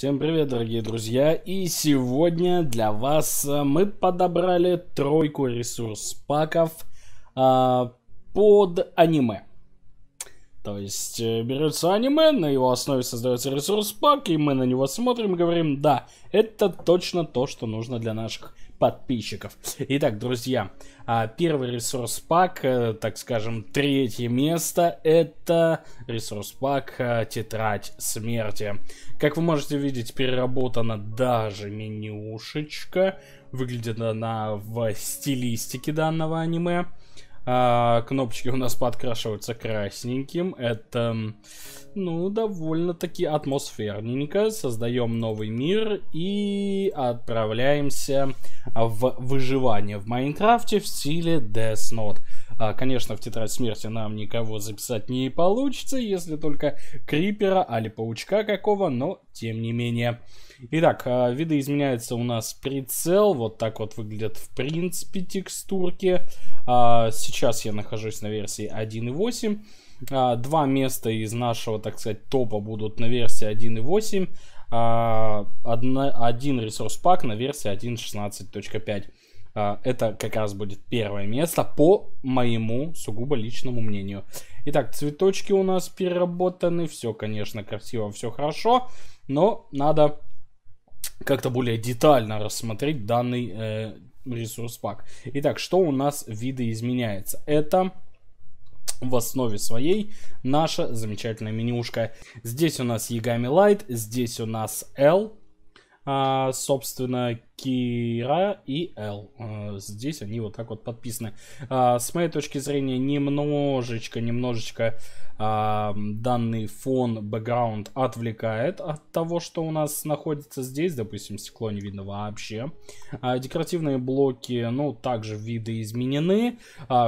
Всем привет, дорогие друзья! И сегодня для вас э, мы подобрали тройку ресурс паков а, под аниме. То есть э, берется аниме, на его основе создается ресурс пак, и мы на него смотрим и говорим, да, это точно то, что нужно для наших подписчиков. Итак, друзья, а, первый ресурс пак, э, так скажем, третье место, это ресурс пак э, Тетрадь Смерти. Как вы можете видеть, переработана даже менюшечка. Выглядит она в стилистике данного аниме. А, кнопочки у нас подкрашиваются красненьким. Это, ну, довольно-таки атмосферненько. Создаем новый мир и отправляемся в выживание в Майнкрафте в стиле Death Note. А, конечно, в Тетрадь Смерти нам никого записать не получится, если только Крипера, али Паучка какого, но тем не менее. Итак, а, виды изменяется у нас прицел, вот так вот выглядят в принципе текстурки. А, сейчас я нахожусь на версии 1.8. А, два места из нашего, так сказать, топа будут на версии 1.8. Один ресурс пак на версии 1.16.5. Это как раз будет первое место по моему сугубо личному мнению. Итак, цветочки у нас переработаны. Все, конечно, красиво, все хорошо. Но надо как-то более детально рассмотреть данный э, ресурс пак. Итак, что у нас видоизменяется? Это в основе своей наша замечательная менюшка. Здесь у нас Yagami Light, здесь у нас L, а, собственно, Кира и L. А, здесь они вот так вот подписаны. А, с моей точки зрения, немножечко, немножечко а, данный фон, бэкграунд отвлекает от того, что у нас находится здесь. Допустим, стекло не видно вообще. Декоративные блоки, ну, также виды изменены.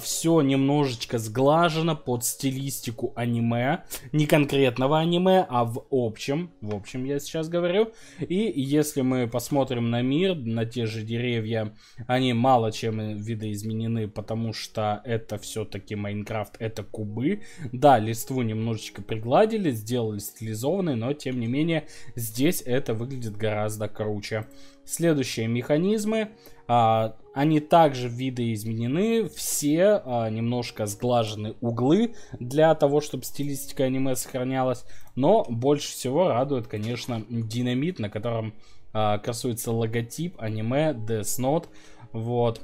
Все немножечко сглажено под стилистику аниме. Не конкретного аниме, а в общем. В общем, я сейчас говорю. И если мы посмотрим на мир, на те же деревья, они мало чем видоизменены, потому что это все-таки Майнкрафт, это кубы. Да, листву немножечко пригладили, сделали стилизованной, но тем не менее здесь это выглядит гораздо круче. Следующие механизмы. А, они также видоизменены, все а, немножко сглажены углы для того, чтобы стилистика аниме сохранялась. Но больше всего радует, конечно, динамит, на котором а, красуется логотип аниме Death Note. Вот.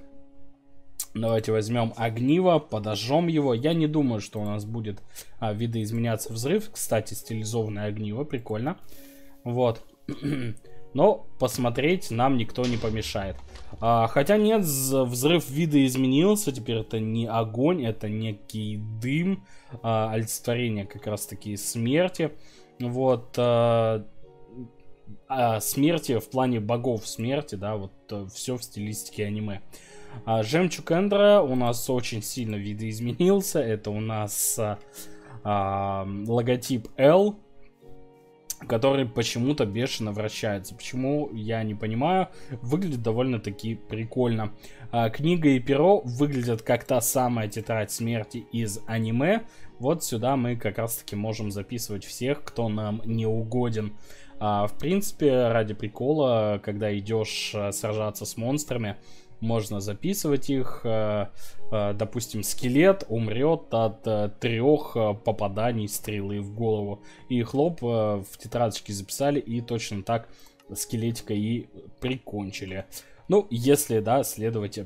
Давайте возьмем огниво, подожжем его. Я не думаю, что у нас будет а, видоизменяться взрыв. Кстати, стилизованное огниво, прикольно. Вот. Но посмотреть нам никто не помешает. А, хотя нет, взрыв вида изменился. Теперь это не огонь, это некий дым. А, олицетворение как раз таки смерти. Вот. А, а, смерти в плане богов смерти, да, вот а, все в стилистике аниме. А, Жемчуг Эндера у нас очень сильно видоизменился. Это у нас а, а, логотип L, который почему-то бешено вращается. Почему, я не понимаю. Выглядит довольно-таки прикольно. А, книга и перо выглядят как та самая тетрадь смерти из аниме. Вот сюда мы как раз-таки можем записывать всех, кто нам не угоден. А, в принципе, ради прикола, когда идешь а, сражаться с монстрами, можно записывать их. Э, э, допустим, скелет умрет от э, трех попаданий стрелы в голову. И хлоп в тетрадочке записали и точно так скелетика и прикончили. Ну, если, да, следовать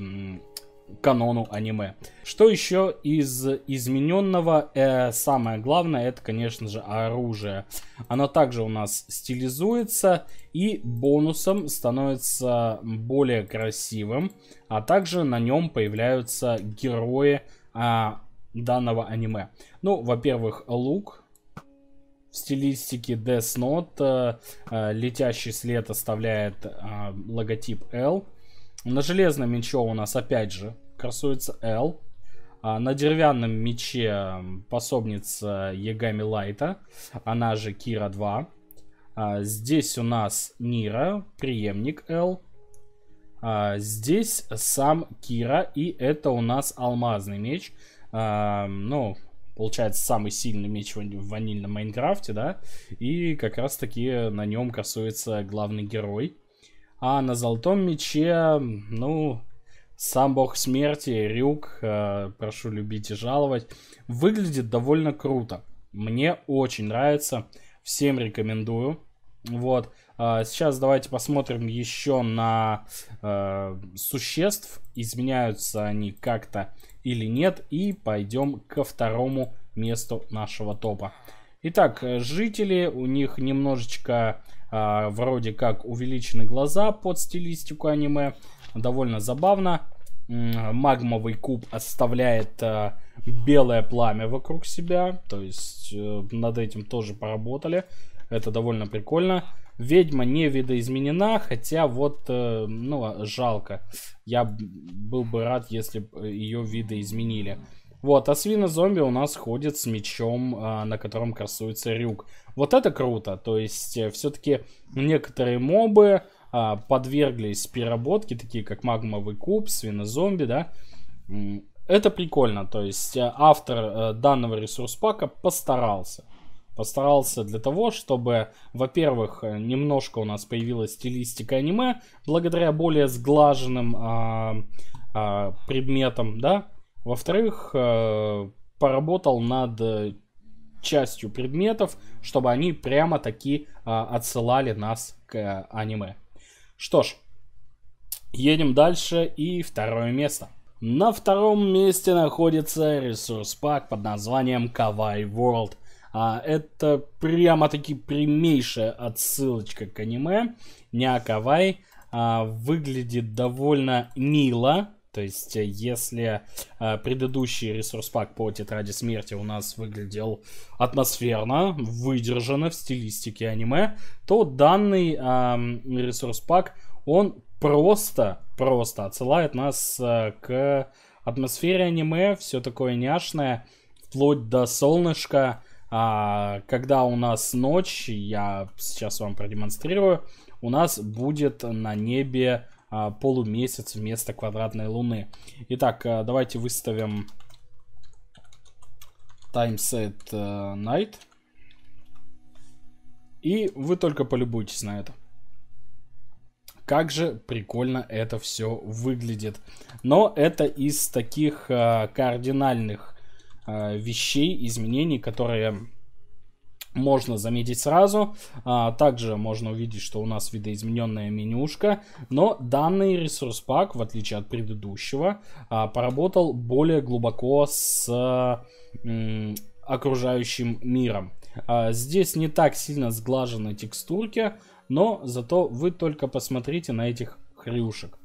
канону аниме. Что еще из измененного? Э, самое главное, это, конечно же, оружие. Оно также у нас стилизуется и бонусом становится более красивым. А также на нем появляются герои а, данного аниме. Ну, во-первых, лук в стилистике Death Note. Э, э, летящий след оставляет э, логотип L. На железном мече у нас опять же красуется L. А на деревянном мече пособница Ягами Лайта, она же Кира 2. А здесь у нас Нира, преемник L. А здесь сам Кира, и это у нас алмазный меч. А, ну, получается, самый сильный меч в ванильном Майнкрафте, да, и как раз-таки на нем красуется главный герой. А на золотом мече, ну, сам бог смерти, Рюк, э, прошу любить и жаловать, выглядит довольно круто. Мне очень нравится, всем рекомендую. Вот, а, сейчас давайте посмотрим еще на э, существ, изменяются они как-то или нет, и пойдем ко второму месту нашего топа. Итак, жители, у них немножечко э, вроде как увеличены глаза под стилистику аниме, довольно забавно. Магмовый куб оставляет э, белое пламя вокруг себя, то есть э, над этим тоже поработали. Это довольно прикольно. Ведьма не видоизменена, хотя вот, э, ну, жалко. Я был бы рад, если бы ее видоизменили. Вот, а свина-зомби у нас ходит с мечом, а, на котором красуется рюк. Вот это круто, то есть э, все-таки некоторые мобы а, подверглись переработке, такие как магмовый куб, свина-зомби, да. Это прикольно, то есть э, автор э, данного ресурс-пака постарался. Постарался для того, чтобы, во-первых, немножко у нас появилась стилистика аниме, благодаря более сглаженным а, предметам, да, во-вторых, э, поработал над э, частью предметов, чтобы они прямо таки э, отсылали нас к аниме. Что ж, едем дальше и второе место. На втором месте находится ресурс пак под названием Kawaii World. А, это прямо-таки прямейшая отсылочка к аниме. Не Кавай. А, выглядит довольно мило. То есть, э, если э, предыдущий ресурс пак по тетради смерти у нас выглядел атмосферно, выдержанно в стилистике аниме, то данный э, ресурс пак, он просто, просто отсылает нас э, к атмосфере аниме, все такое няшное, вплоть до солнышка. А, когда у нас ночь, я сейчас вам продемонстрирую, у нас будет на небе полумесяц вместо квадратной луны. Итак, а, давайте выставим timeset uh, night. И вы только полюбуйтесь на это. Как же прикольно это все выглядит. Но это из таких uh, кардинальных вещей, изменений, которые можно заметить сразу. А, также можно увидеть, что у нас видоизмененная менюшка. Но данный ресурс пак, в отличие от предыдущего, а, поработал более глубоко с м, окружающим миром. А, здесь не так сильно сглажены текстурки, но зато вы только посмотрите на этих хрюшек.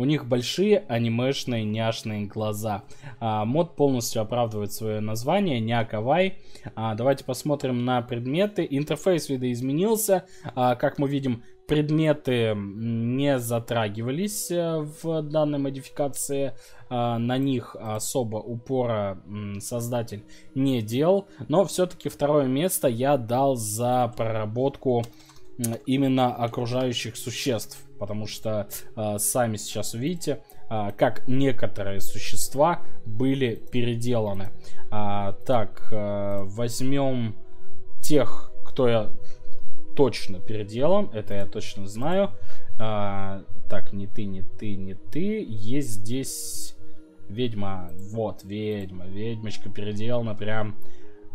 У них большие анимешные няшные глаза. А, мод полностью оправдывает свое название, Някавай. А, давайте посмотрим на предметы. Интерфейс видоизменился. А, как мы видим, предметы не затрагивались э, в данной модификации. А, на них особо упора создатель не делал. Но все-таки второе место я дал за проработку именно окружающих существ потому что э, сами сейчас увидите, э, как некоторые существа были переделаны. А, так, э, возьмем тех, кто я точно переделан, это я точно знаю. А, так, не ты, не ты, не ты. Есть здесь ведьма, вот, ведьма, ведьмочка переделана прям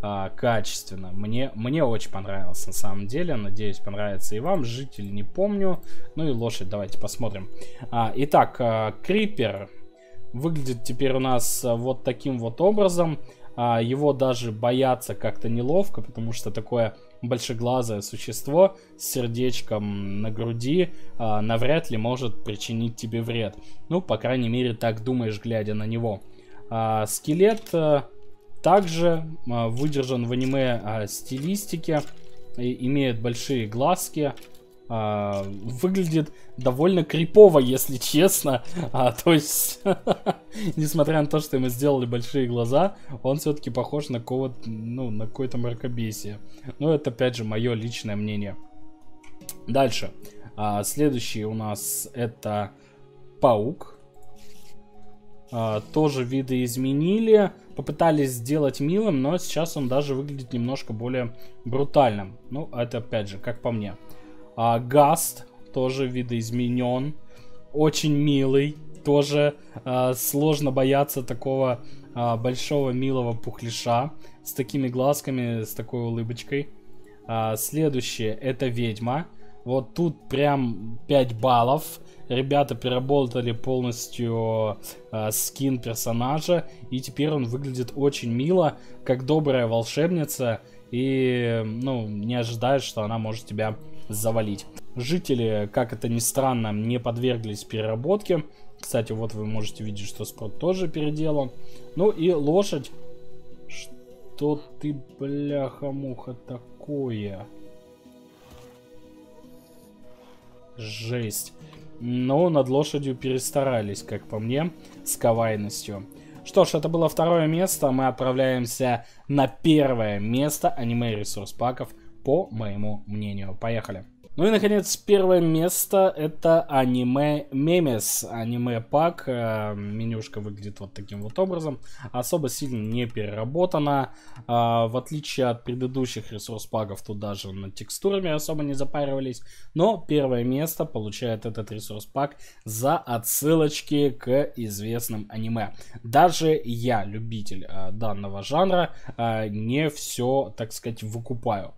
а, качественно. Мне, мне очень понравился на самом деле. Надеюсь, понравится и вам. Житель не помню. Ну и лошадь давайте посмотрим. А, итак, а, Крипер выглядит теперь у нас вот таким вот образом. А, его даже бояться как-то неловко, потому что такое большеглазое существо с сердечком на груди а, навряд ли может причинить тебе вред. Ну, по крайней мере, так думаешь, глядя на него. А, скелет а, также а, выдержан в аниме а, стилистике, имеет большие глазки, а, выглядит довольно крипово, если честно. То есть, несмотря на то, что ему сделали большие глаза, он все-таки похож на кого-то, ну, на какое-то мракобесие. Но это, опять же, мое личное мнение. Дальше. Следующий у нас это паук. Тоже виды изменили. Попытались сделать милым, но сейчас он даже выглядит немножко более брутальным. Ну, это опять же, как по мне. А, Гаст тоже видоизменен. Очень милый. Тоже а, сложно бояться такого а, большого милого пухляша. С такими глазками, с такой улыбочкой. А, следующее это ведьма. Вот тут прям 5 баллов. Ребята переработали полностью э, скин персонажа. И теперь он выглядит очень мило, как добрая волшебница. И, ну, не ожидаешь, что она может тебя завалить. Жители, как это ни странно, не подверглись переработке. Кстати, вот вы можете видеть, что спрот тоже переделан. Ну и лошадь. Что ты, бляха-муха, такое? Жесть. Но над лошадью перестарались, как по мне, с кавайностью. Что ж, это было второе место. Мы отправляемся на первое место аниме ресурс паков, по моему мнению. Поехали. Ну и, наконец, первое место это аниме Мемес. Аниме пак. Э, менюшка выглядит вот таким вот образом. Особо сильно не переработана. Э, в отличие от предыдущих ресурс паков, тут даже над текстурами особо не запаривались. Но первое место получает этот ресурс пак за отсылочки к известным аниме. Даже я, любитель э, данного жанра, не все, так сказать, выкупаю.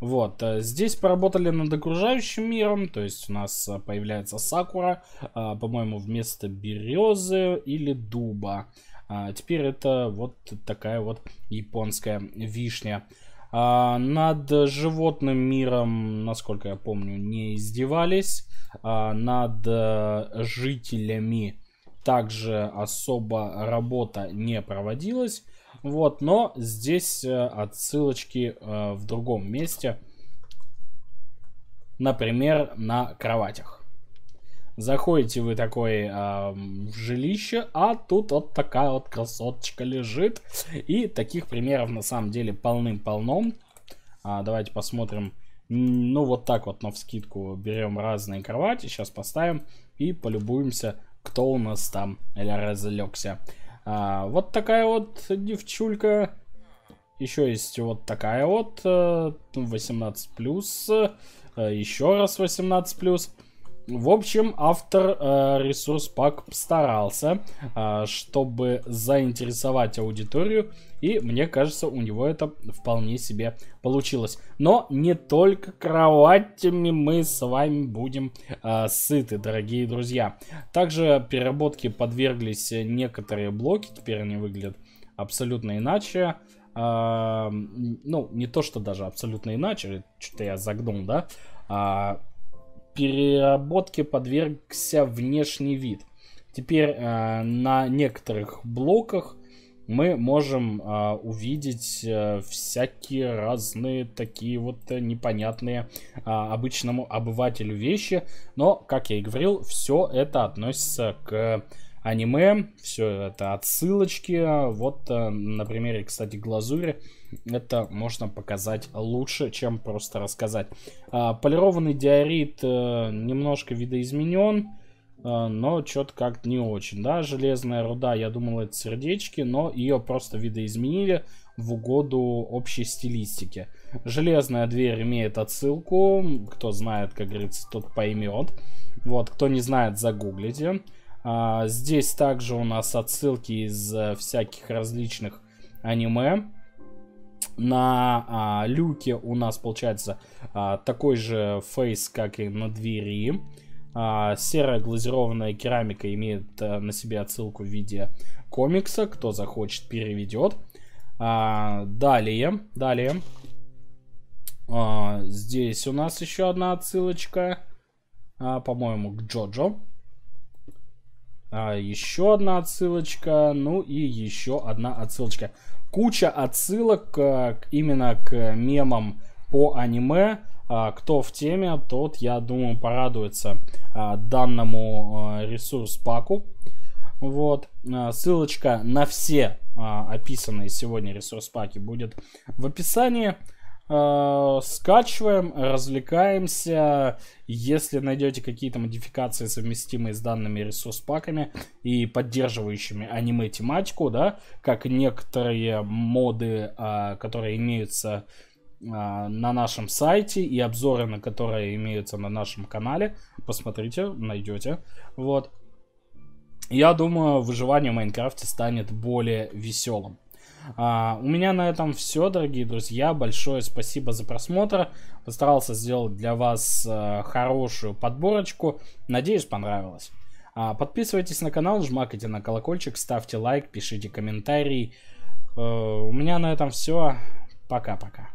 Вот, э, здесь поработали над окружающим миром, то есть у нас э, появляется Сакура, э, по-моему, вместо березы или дуба. А теперь это вот такая вот японская вишня. А над животным миром, насколько я помню, не издевались. А над жителями также особо работа не проводилась. Вот, но здесь э, отсылочки э, в другом месте. Например, на кроватях. Заходите вы такой э, в жилище, а тут вот такая вот красоточка лежит. И таких примеров на самом деле полным-полном. А, давайте посмотрим. Ну, вот так вот на вскидку берем разные кровати. Сейчас поставим и полюбуемся, кто у нас там разлегся. А, вот такая вот девчулька. Еще есть вот такая вот 18 э, плюс. Э, еще раз 18 плюс. В общем, автор э, ресурс пак постарался, э, чтобы заинтересовать аудиторию, и мне кажется, у него это вполне себе получилось. Но не только кроватями мы с вами будем э, сыты, дорогие друзья. Также переработке подверглись некоторые блоки, теперь они выглядят абсолютно иначе. Э, ну, не то, что даже абсолютно иначе, что-то я загнул, да. Переработке подвергся внешний вид. Теперь э, на некоторых блоках мы можем э, увидеть э, всякие разные такие вот непонятные э, обычному обывателю вещи. Но, как я и говорил, все это относится к аниме, все это отсылочки. Вот э, на примере, кстати, глазури это можно показать лучше, чем просто рассказать. А, полированный диорит э, немножко видоизменен, э, но что-то как-то не очень, да. Железная руда, я думал, это сердечки, но ее просто видоизменили в угоду общей стилистике. Железная дверь имеет отсылку, кто знает, как говорится, тот поймет. Вот, кто не знает, загуглите. А, здесь также у нас отсылки из э, всяких различных аниме. На а, люке у нас получается а, такой же фейс, как и на двери. А, серая глазированная керамика имеет а, на себе отсылку в виде комикса. Кто захочет, переведет. А, далее, далее. А, здесь у нас еще одна отсылочка, а, по-моему, к Джоджо. А, еще одна отсылочка, ну и еще одна отсылочка. Куча отсылок а, именно к мемам по аниме. А, кто в теме, тот, я думаю, порадуется а, данному а, ресурс паку. Вот, а, ссылочка на все а, описанные сегодня ресурс паки будет в описании. Э, скачиваем, развлекаемся. Если найдете какие-то модификации, совместимые с данными ресурс-паками и поддерживающими аниме-тематику, да, как некоторые моды, э, которые имеются э, на нашем сайте и обзоры на которые имеются на нашем канале, посмотрите, найдете. Вот. Я думаю, выживание в Майнкрафте станет более веселым. А, у меня на этом все, дорогие друзья. Большое спасибо за просмотр. Постарался сделать для вас а, хорошую подборочку. Надеюсь, понравилось. А, подписывайтесь на канал, жмакайте на колокольчик, ставьте лайк, пишите комментарий. А, у меня на этом все. Пока-пока.